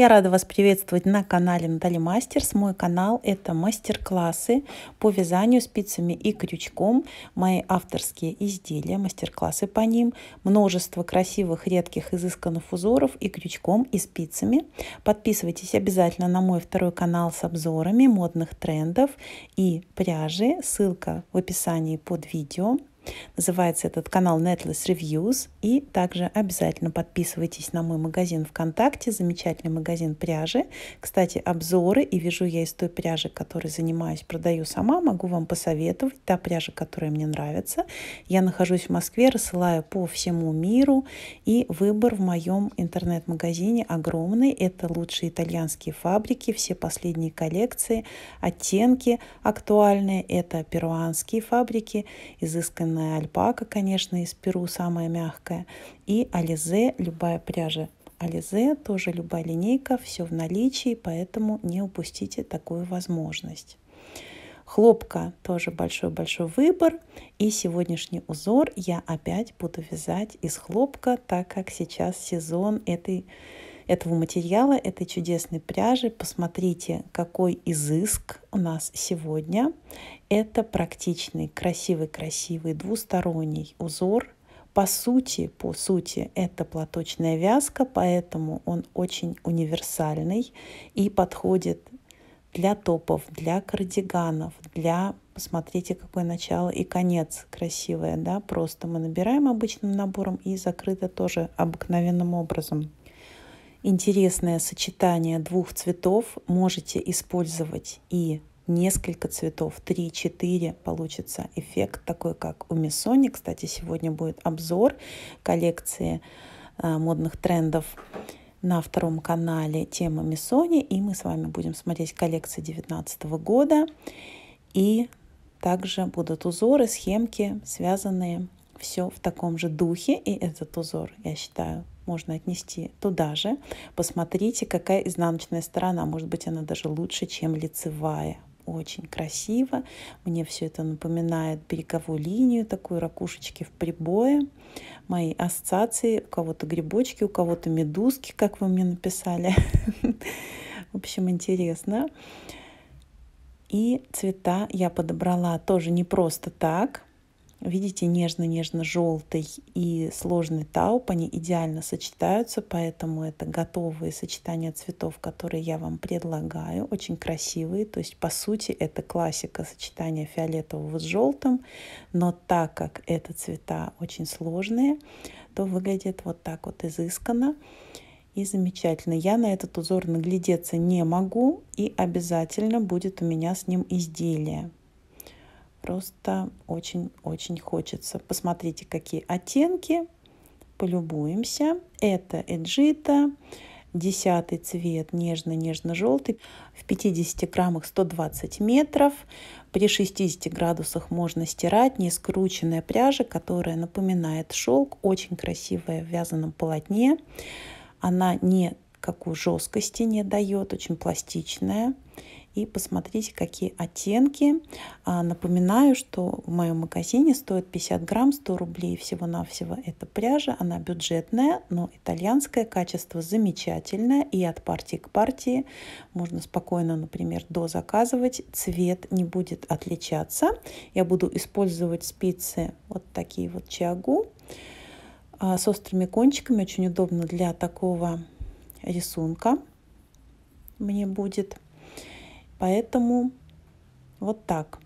Я рада вас приветствовать на канале Натали Мастерс. Мой канал – это мастер-классы по вязанию спицами и крючком, мои авторские изделия, мастер-классы по ним, множество красивых, редких, изысканных узоров и крючком, и спицами. Подписывайтесь обязательно на мой второй канал с обзорами модных трендов и пряжи. Ссылка в описании под видео. Называется этот канал Netless Reviews. И также обязательно подписывайтесь на мой магазин ВКонтакте, замечательный магазин пряжи. Кстати, обзоры, и вяжу я из той пряжи, которой занимаюсь, продаю сама, могу вам посоветовать. Та пряжа, которая мне нравится. Я нахожусь в Москве, рассылаю по всему миру, и выбор в моем интернет-магазине огромный. Это лучшие итальянские фабрики, все последние коллекции, оттенки актуальные. Это перуанские фабрики, изысканные Длинная альпака, конечно, из Перу самая мягкая. И ализе, любая пряжа ализе, тоже любая линейка, все в наличии, поэтому не упустите такую возможность. Хлопка тоже большой-большой выбор. И сегодняшний узор я опять буду вязать из хлопка, так как сейчас сезон этой этого материала, этой чудесной пряжи. Посмотрите, какой изыск у нас сегодня. Это практичный, красивый-красивый двусторонний узор. По сути, по сути, это платочная вязка, поэтому он очень универсальный и подходит для топов, для кардиганов, для Посмотрите, какое начало и конец красивое, да, просто мы набираем обычным набором и закрыто тоже обыкновенным образом интересное сочетание двух цветов. Можете использовать и несколько цветов, 3-4, получится эффект такой, как у Миссони. Кстати, сегодня будет обзор коллекции э, модных трендов на втором канале тема Миссони, и мы с вами будем смотреть коллекции 2019 года. И также будут узоры, схемки, связанные все в таком же духе. И этот узор, я считаю, можно отнести туда же. Посмотрите, какая изнаночная сторона. Может быть, она даже лучше, чем лицевая. Очень красиво. Мне все это напоминает береговую линию, такой ракушечки в прибое. Мои ассоциации. У кого-то грибочки, у кого-то медузки, как вы мне написали. В общем, интересно. И цвета я подобрала тоже не просто так. Видите, нежно-нежно-желтый и сложный тауп, они идеально сочетаются, поэтому это готовые сочетания цветов, которые я вам предлагаю, очень красивые. То есть, по сути, это классика сочетания фиолетового с желтым, но так как это цвета очень сложные, то выглядит вот так вот изысканно и замечательно. Я на этот узор наглядеться не могу, и обязательно будет у меня с ним изделие. Просто очень-очень хочется. Посмотрите, какие оттенки. Полюбуемся. Это эджита. Десятый цвет нежно-нежно-желтый. В 50 граммах 120 метров. При 60 градусах можно стирать. Не скрученная пряжа, которая напоминает шелк. Очень красивая в вязаном полотне. Она не какую жесткости не дает, очень пластичная и посмотрите, какие оттенки. А, напоминаю, что в моем магазине стоит 50 грамм 100 рублей всего-навсего. Это пряжа, она бюджетная, но итальянское качество замечательное. И от партии к партии можно спокойно, например, дозаказывать. Цвет не будет отличаться. Я буду использовать спицы вот такие вот чагу а, с острыми кончиками. Очень удобно для такого рисунка мне будет. Поэтому вот так.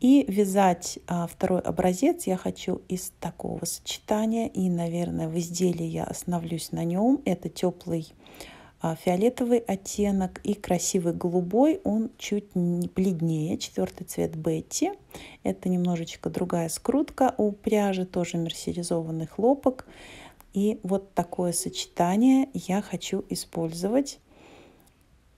И вязать а, второй образец я хочу из такого сочетания. И, наверное, в изделии я остановлюсь на нем. Это теплый а, фиолетовый оттенок и красивый голубой. Он чуть не бледнее. Четвертый цвет Бетти. Это немножечко другая скрутка у пряжи. Тоже мерсеризованный хлопок. И вот такое сочетание я хочу использовать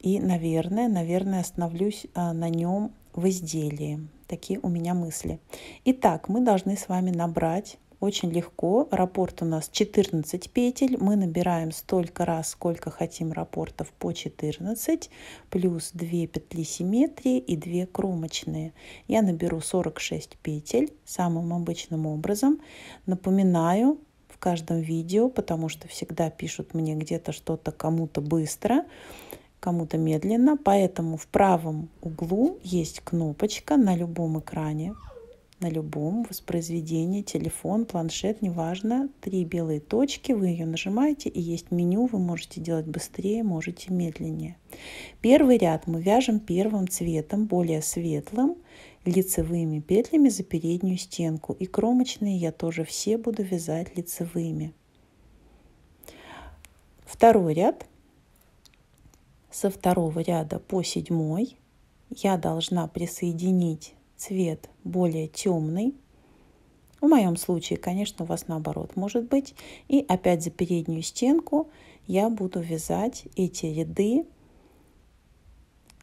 и, наверное, наверное, остановлюсь а, на нем в изделии. Такие у меня мысли. Итак, мы должны с вами набрать очень легко. Раппорт у нас 14 петель. Мы набираем столько раз, сколько хотим раппортов по 14, плюс 2 петли симметрии и 2 кромочные. Я наберу 46 петель самым обычным образом. Напоминаю, каждом видео, потому что всегда пишут мне где-то что-то кому-то быстро, кому-то медленно. Поэтому в правом углу есть кнопочка на любом экране на любом воспроизведении, телефон, планшет, неважно, три белые точки, вы ее нажимаете, и есть меню, вы можете делать быстрее, можете медленнее. Первый ряд мы вяжем первым цветом, более светлым, лицевыми петлями за переднюю стенку. И кромочные я тоже все буду вязать лицевыми. Второй ряд. Со второго ряда по седьмой я должна присоединить цвет более темный. В моем случае, конечно, у вас наоборот может быть. И опять за переднюю стенку я буду вязать эти ряды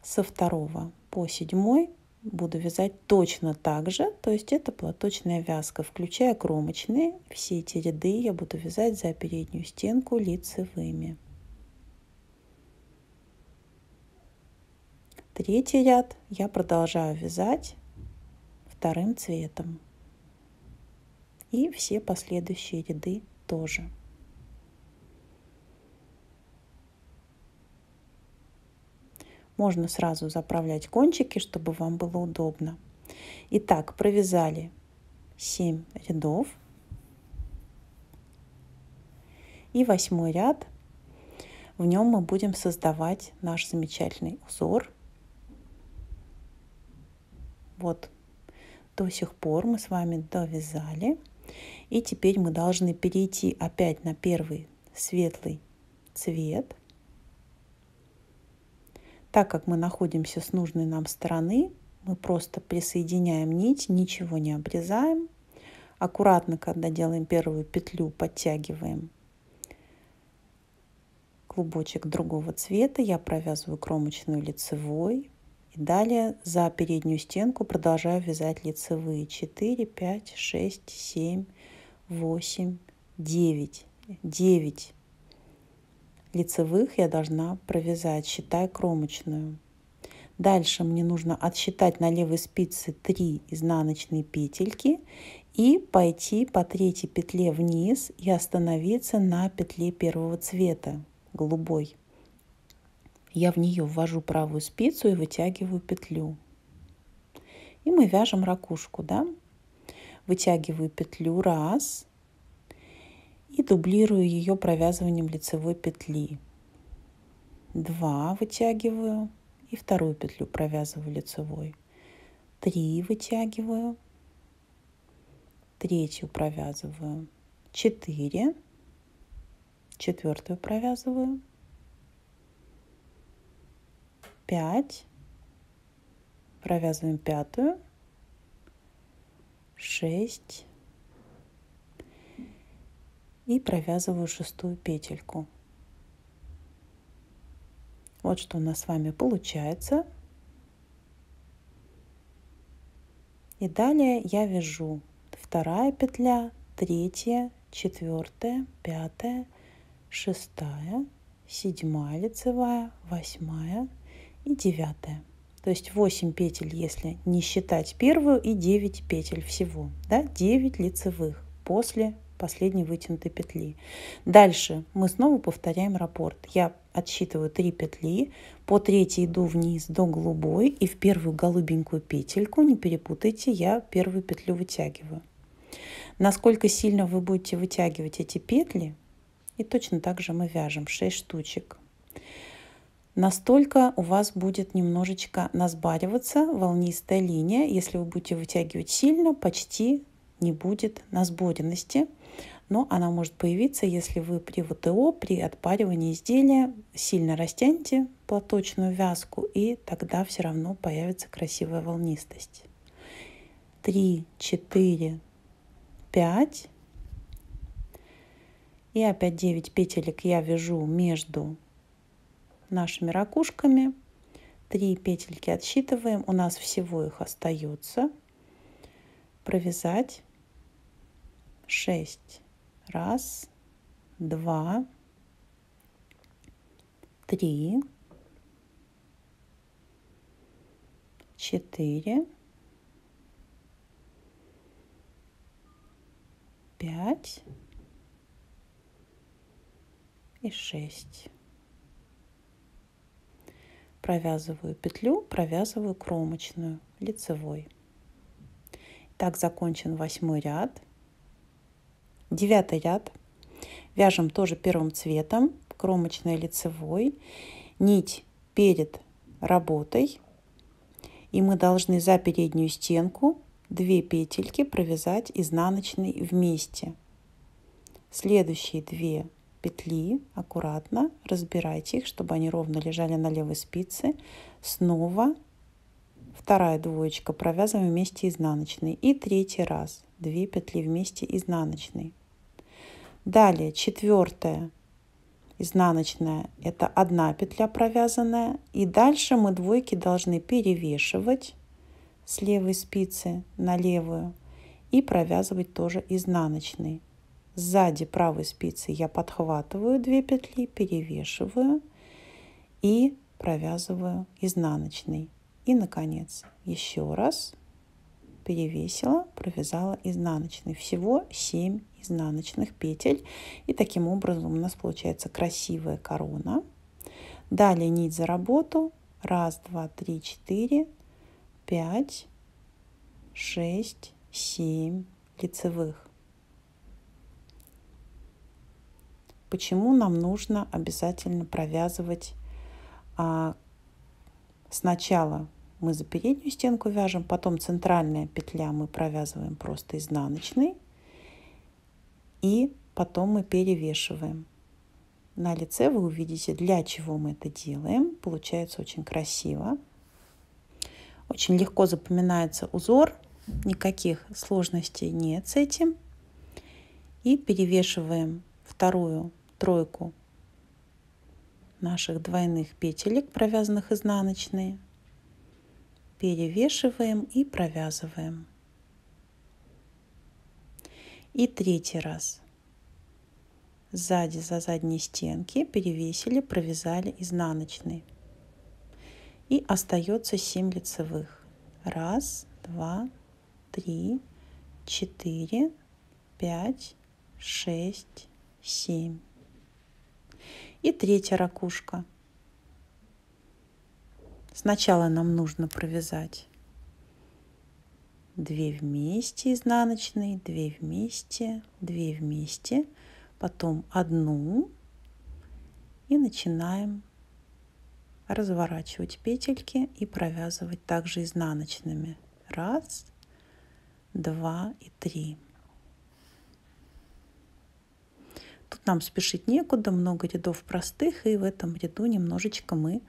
со второго по седьмой буду вязать точно так же, то есть это платочная вязка, включая кромочные. Все эти ряды я буду вязать за переднюю стенку лицевыми. Третий ряд я продолжаю вязать вторым цветом. И все последующие ряды тоже. Можно сразу заправлять кончики, чтобы вам было удобно. Итак, провязали 7 рядов. И восьмой ряд. В нем мы будем создавать наш замечательный узор. Вот до сих пор мы с вами довязали. И теперь мы должны перейти опять на первый светлый цвет. Так как мы находимся с нужной нам стороны, мы просто присоединяем нить, ничего не обрезаем. Аккуратно, когда делаем первую петлю, подтягиваем клубочек другого цвета. Я провязываю кромочную лицевой, и далее за переднюю стенку продолжаю вязать лицевые 4, 5, 6, 7, 8, 9. 9 лицевых я должна провязать, считая кромочную. Дальше мне нужно отсчитать на левой спице 3 изнаночные петельки и пойти по третьей петле вниз и остановиться на петле первого цвета, голубой я в нее ввожу правую спицу и вытягиваю петлю. И мы вяжем ракушку, да? Вытягиваю петлю раз и дублирую ее провязыванием лицевой петли. Два вытягиваю и вторую петлю провязываю лицевой. Три вытягиваю, третью провязываю, четыре, четвертую провязываю, 5, провязываем пятую, 6 и провязываю шестую петельку. Вот что у нас с вами получается. И далее я вяжу вторая петля, третья, четвертая, пятая, шестая, седьмая лицевая, восьмая, и девятая. То есть 8 петель, если не считать первую, и 9 петель всего. Да? 9 лицевых после последней вытянутой петли. Дальше мы снова повторяем раппорт. Я отсчитываю 3 петли, по третьей иду вниз до голубой и в первую голубенькую петельку, не перепутайте, я первую петлю вытягиваю. Насколько сильно вы будете вытягивать эти петли, и точно так же мы вяжем 6 штучек настолько у вас будет немножечко насбариваться волнистая линия. Если вы будете вытягивать сильно, почти не будет насборенности. Но она может появиться, если вы при ВТО, при отпаривании изделия сильно растянете платочную вязку, и тогда все равно появится красивая волнистость. 3, 4, 5. И опять 9 петелек я вяжу между нашими ракушками. Три петельки отсчитываем. У нас всего их остается. Провязать 6. Раз, два, три, четыре, пять, и 6. Провязываю петлю, провязываю кромочную, лицевой. Так закончен восьмой ряд. Девятый ряд. Вяжем тоже первым цветом, кромочной лицевой. Нить перед работой. И мы должны за переднюю стенку две петельки провязать изнаночной вместе. Следующие две петли аккуратно разбирайте их, чтобы они ровно лежали на левой спице. Снова вторая двоечка провязываем вместе изнаночной. И третий раз две петли вместе изнаночной. Далее четвертая изнаночная это одна петля провязанная. И дальше мы двойки должны перевешивать с левой спицы на левую и провязывать тоже изнаночной. Сзади правой спицы я подхватываю 2 петли, перевешиваю и провязываю изнаночной. И, наконец, еще раз перевесила, провязала изнаночной. Всего 7 изнаночных петель. И таким образом у нас получается красивая корона. Далее нить за работу. Раз, два, три, четыре, пять, шесть, семь лицевых. Почему нам нужно обязательно провязывать а, сначала мы за переднюю стенку вяжем, потом центральная петля мы провязываем просто изнаночной, и потом мы перевешиваем. На лице вы увидите, для чего мы это делаем. Получается очень красиво. Очень легко запоминается узор, никаких сложностей нет с этим. И перевешиваем вторую тройку наших двойных петелек, провязанных изнаночные. Перевешиваем и провязываем. И третий раз. Сзади за задние стенки перевесили, провязали изнаночные. И остается 7 лицевых. Раз, два, три, четыре, пять, шесть, семь. И третья ракушка. Сначала нам нужно провязать 2 вместе изнаночные, 2 вместе, 2 вместе, потом одну и начинаем разворачивать петельки и провязывать также изнаночными. Раз, два и три. Тут нам спешить некуда, много рядов простых, и в этом ряду немножечко мы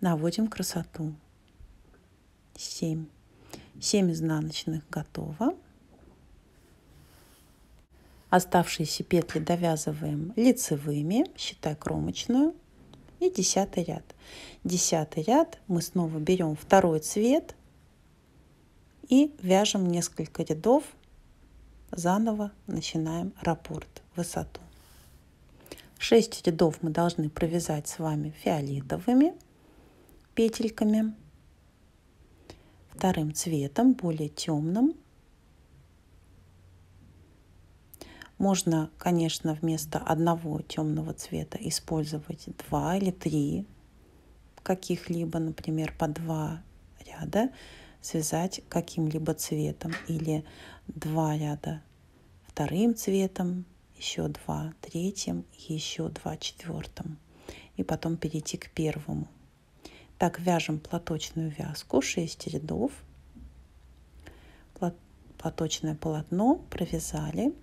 наводим красоту. 7. 7 изнаночных готово. Оставшиеся петли довязываем лицевыми, считай кромочную, и десятый ряд. Десятый ряд мы снова берем второй цвет и вяжем несколько рядов, заново начинаем раппорт, высоту. 6 рядов мы должны провязать с вами фиолетовыми петельками, вторым цветом, более темным. Можно, конечно, вместо одного темного цвета использовать два или три каких-либо, например, по два ряда связать каким-либо цветом или два ряда вторым цветом, еще два третьим, еще два четвертым. И потом перейти к первому. Так, вяжем платочную вязку, 6 рядов. Платочное полотно провязали.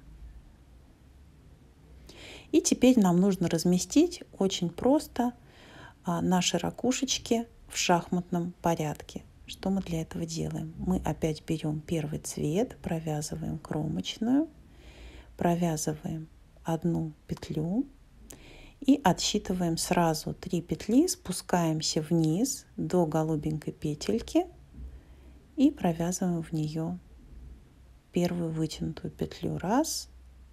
И теперь нам нужно разместить очень просто а, наши ракушечки в шахматном порядке. Что мы для этого делаем? Мы опять берем первый цвет, провязываем кромочную, провязываем одну петлю и отсчитываем сразу 3 петли, спускаемся вниз до голубенькой петельки и провязываем в нее первую вытянутую петлю раз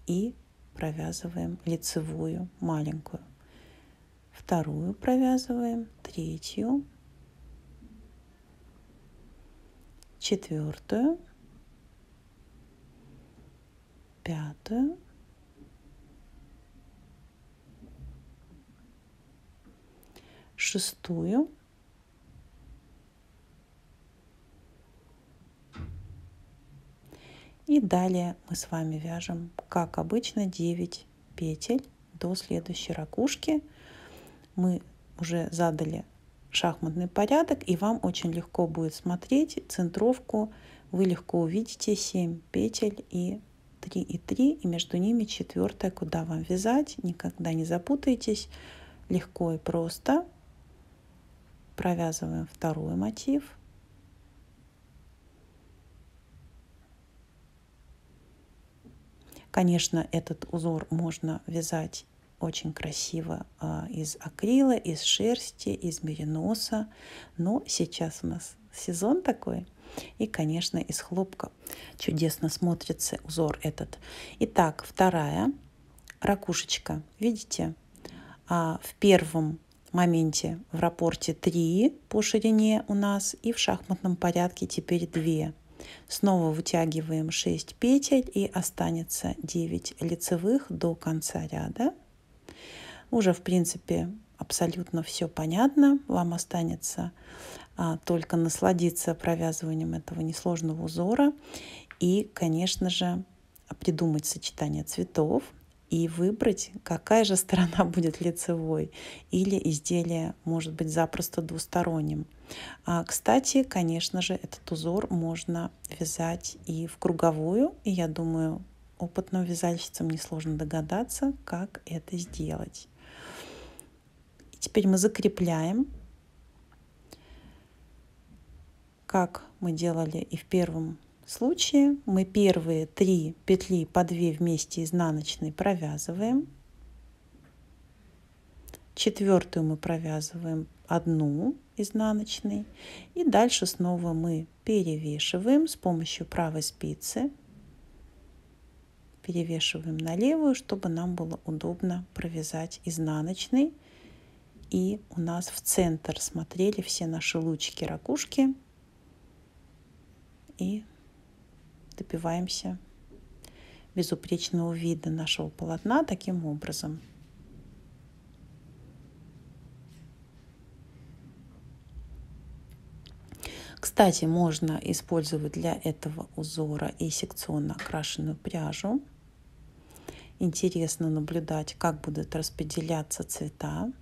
и провязываем лицевую маленькую. Вторую провязываем, третью, четвертую, пятую, шестую. И далее мы с вами вяжем, как обычно, 9 петель до следующей ракушки. Мы уже задали шахматный порядок, и вам очень легко будет смотреть центровку. Вы легко увидите 7 петель и 3 и 3, и между ними четвертая, куда вам вязать. Никогда не запутайтесь. Легко и просто. Провязываем второй мотив. Конечно, этот узор можно вязать очень красиво а, из акрила, из шерсти, из мериноса. Но сейчас у нас сезон такой. И, конечно, из хлопка чудесно смотрится узор этот. Итак, вторая ракушечка. Видите, а, в первом моменте в рапорте 3 по ширине у нас и в шахматном порядке теперь 2. Снова вытягиваем 6 петель и останется 9 лицевых до конца ряда. Уже, в принципе, абсолютно все понятно. Вам останется только насладиться провязыванием этого несложного узора и, конечно же, придумать сочетание цветов и выбрать, какая же сторона будет лицевой или изделие может быть запросто двусторонним. А, кстати, конечно же, этот узор можно вязать и в круговую, и я думаю, опытным вязальщицам несложно догадаться, как это сделать. Теперь мы закрепляем, как мы делали и в первом случае мы первые три петли по 2 вместе изнаночной провязываем. Четвертую мы провязываем одну изнаночной. И дальше снова мы перевешиваем с помощью правой спицы. Перевешиваем на левую, чтобы нам было удобно провязать изнаночной. И у нас в центр смотрели все наши лучики, ракушки. И добиваемся безупречного вида нашего полотна таким образом. Кстати, можно использовать для этого узора и секционно окрашенную пряжу. Интересно наблюдать, как будут распределяться цвета.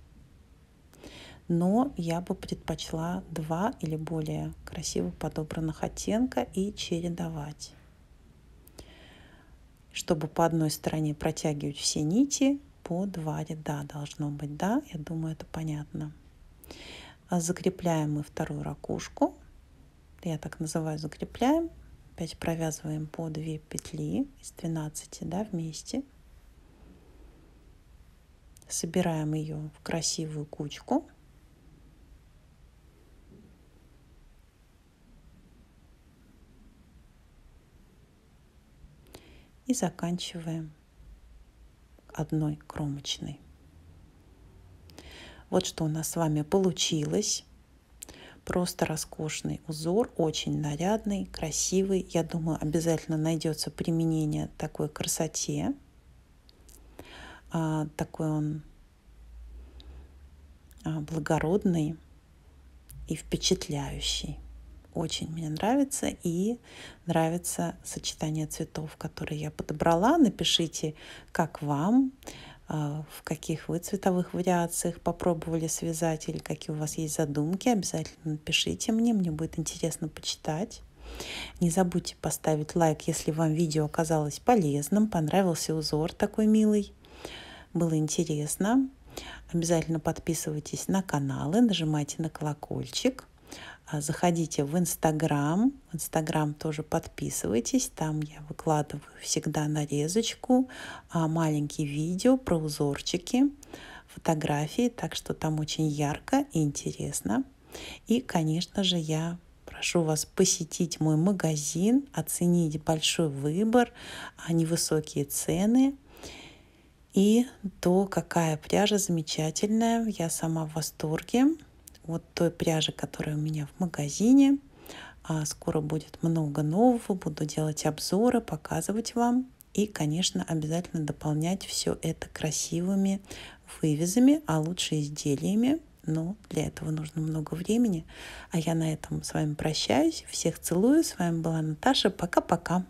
Но я бы предпочла два или более красиво подобранных оттенка и чередовать чтобы по одной стороне протягивать все нити, по два ряда должно быть, да, я думаю, это понятно. А закрепляем мы вторую ракушку, я так называю, закрепляем, опять провязываем по 2 петли из 12, да, вместе. Собираем ее в красивую кучку. И заканчиваем одной кромочной. Вот что у нас с вами получилось. Просто роскошный узор, очень нарядный, красивый. Я думаю, обязательно найдется применение такой красоте. А, такой он а, благородный и впечатляющий. Очень мне нравится и нравится сочетание цветов, которые я подобрала. Напишите, как вам, а, в каких вы цветовых вариациях попробовали связать или какие у вас есть задумки. Обязательно напишите мне, мне будет интересно почитать. Не забудьте поставить лайк, если вам видео оказалось полезным, понравился узор такой милый, было интересно. Обязательно подписывайтесь на каналы, нажимайте на колокольчик. А, заходите в Инстаграм. Инстаграм тоже подписывайтесь. Там я выкладываю всегда нарезочку, а, маленькие видео про узорчики, фотографии. Так что там очень ярко и интересно. И, конечно же, я прошу вас посетить мой магазин, оценить большой выбор, а, невысокие цены и то, какая пряжа замечательная. Я сама в восторге вот той пряжи, которая у меня в магазине. А скоро будет много нового, буду делать обзоры, показывать вам. И, конечно, обязательно дополнять все это красивыми вывезами, а лучше изделиями но для этого нужно много времени. А я на этом с вами прощаюсь. Всех целую. С вами была Наташа. Пока-пока.